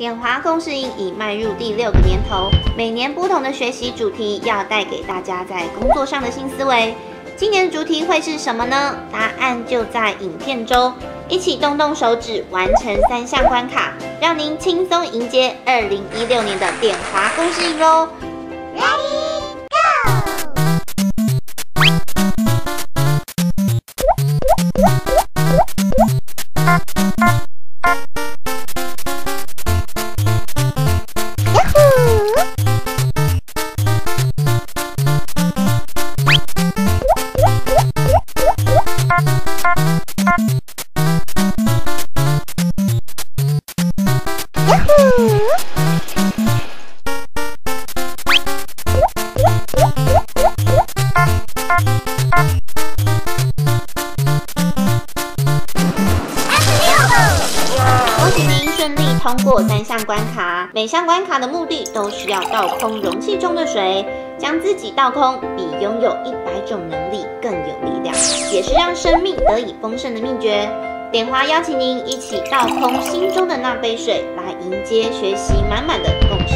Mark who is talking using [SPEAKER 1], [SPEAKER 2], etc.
[SPEAKER 1] 点华公式营已迈入第六个年头，每年不同的学习主题要带给大家在工作上的新思维。今年的主题会是什么呢？答案就在影片中，一起动动手指完成三项关卡，让您轻松迎接二零一六年的点华公式营喽您顺利通过三项关卡，每项关卡的目的都需要倒空容器中的水，将自己倒空，比拥有一百种能力更有力量，也是让生命得以丰盛的秘诀。点华邀请您一起倒空心中的那杯水，来迎接学习满满的共。